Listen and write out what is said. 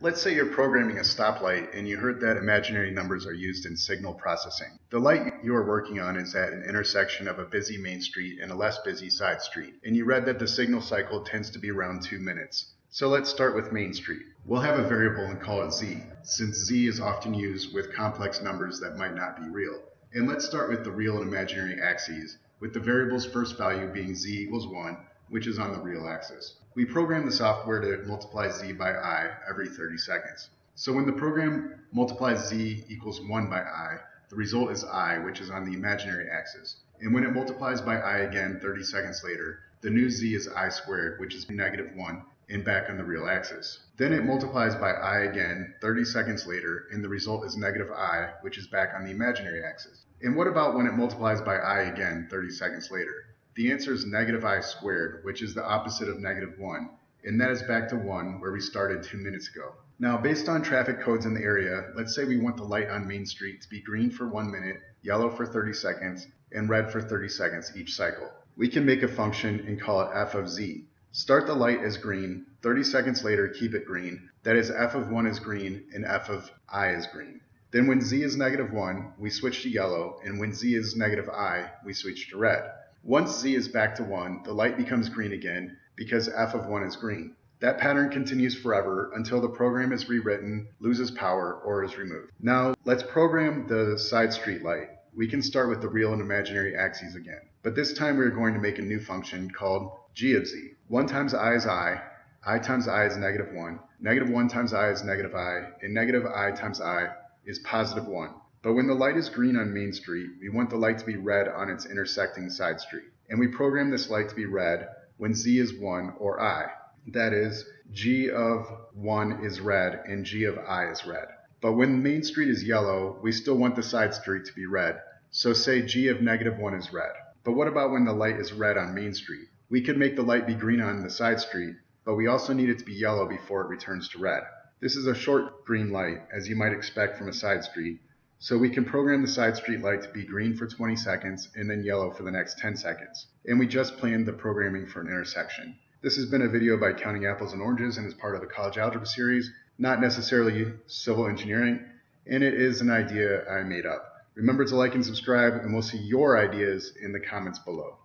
Let's say you're programming a stoplight and you heard that imaginary numbers are used in signal processing. The light you are working on is at an intersection of a busy main street and a less busy side street, and you read that the signal cycle tends to be around 2 minutes. So let's start with Main Street. We'll have a variable and call it z, since z is often used with complex numbers that might not be real. And let's start with the real and imaginary axes, with the variable's first value being z equals 1, which is on the real axis. We program the software to multiply z by i every 30 seconds. So when the program multiplies z equals 1 by i, the result is i, which is on the imaginary axis. And when it multiplies by i again 30 seconds later, the new z is i squared, which is negative 1, and back on the real axis. Then it multiplies by i again 30 seconds later, and the result is negative i, which is back on the imaginary axis. And what about when it multiplies by i again 30 seconds later? The answer is negative i squared, which is the opposite of negative 1, and that is back to 1 where we started 2 minutes ago. Now, based on traffic codes in the area, let's say we want the light on Main Street to be green for 1 minute, yellow for 30 seconds, and red for 30 seconds each cycle. We can make a function and call it f of z. Start the light as green, 30 seconds later keep it green, that is f of 1 is green and f of i is green. Then when z is negative 1, we switch to yellow, and when z is negative i, we switch to red. Once z is back to 1, the light becomes green again because f of 1 is green. That pattern continues forever until the program is rewritten, loses power, or is removed. Now let's program the side street light. We can start with the real and imaginary axes again. But this time we're going to make a new function called g of z. 1 times i is i, i times i is negative 1, negative 1 times i is negative i, and negative i times i is positive 1. But when the light is green on Main Street, we want the light to be red on its intersecting side street. And we program this light to be red when z is 1 or i. That is, g of 1 is red and g of i is red. But when Main Street is yellow, we still want the side street to be red. So say g of negative 1 is red. But what about when the light is red on Main Street? We could make the light be green on the side street, but we also need it to be yellow before it returns to red. This is a short green light, as you might expect from a side street, so we can program the side street light to be green for 20 seconds and then yellow for the next 10 seconds. And we just planned the programming for an intersection. This has been a video by Counting Apples and Oranges and is part of the College Algebra series, not necessarily civil engineering, and it is an idea I made up. Remember to like and subscribe, and we'll see your ideas in the comments below.